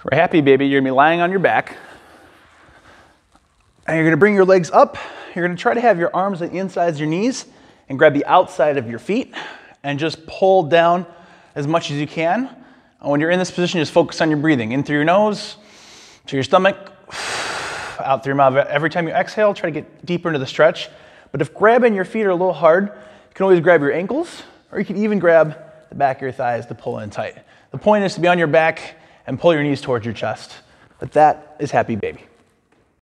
For happy baby, you're gonna be lying on your back. And you're gonna bring your legs up. You're gonna try to have your arms on the insides of your knees and grab the outside of your feet and just pull down as much as you can. And when you're in this position, just focus on your breathing. In through your nose, to your stomach, out through your mouth. Every time you exhale, try to get deeper into the stretch. But if grabbing your feet are a little hard, you can always grab your ankles, or you can even grab the back of your thighs to pull in tight. The point is to be on your back and pull your knees towards your chest. But that is happy baby.